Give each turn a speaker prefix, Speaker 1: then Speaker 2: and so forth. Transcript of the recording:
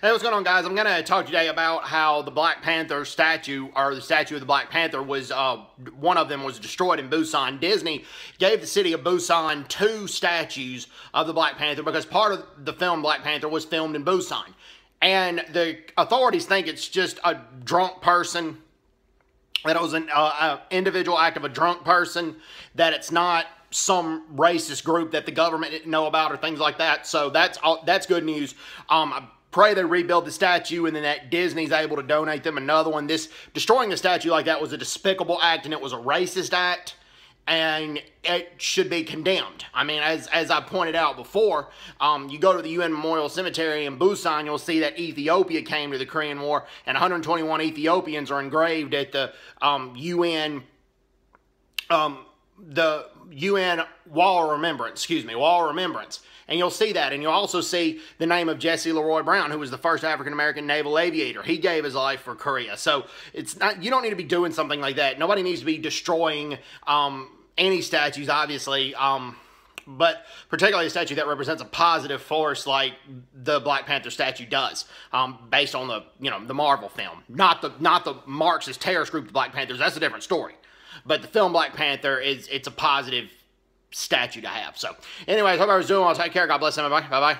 Speaker 1: Hey, what's going on, guys? I'm going to talk today about how the Black Panther statue, or the statue of the Black Panther, was uh, one of them was destroyed in Busan. Disney gave the city of Busan two statues of the Black Panther because part of the film Black Panther was filmed in Busan. And the authorities think it's just a drunk person, that it was an uh, individual act of a drunk person, that it's not some racist group that the government didn't know about or things like that. So that's all, that's good news. Um, pray they rebuild the statue and then that Disney's able to donate them another one. This destroying the statue like that was a despicable act and it was a racist act and it should be condemned. I mean, as, as I pointed out before, um, you go to the UN Memorial Cemetery in Busan, you'll see that Ethiopia came to the Korean War, and 121 Ethiopians are engraved at the um, UN um, the UN Wall of Remembrance, excuse me, Wall of Remembrance. And you'll see that. And you'll also see the name of Jesse LeRoy Brown, who was the first African American naval aviator. He gave his life for Korea. So it's not, you don't need to be doing something like that. Nobody needs to be destroying um, any statues, obviously. Um, but particularly a statue that represents a positive force like the Black Panther statue does, um, based on the you know the Marvel film, not the not the Marxist terrorist group, the Black Panthers. That's a different story. But the film Black Panther is it's a positive statue to have. So, anyways, hope I was doing well. Take care. God bless everybody. Bye bye.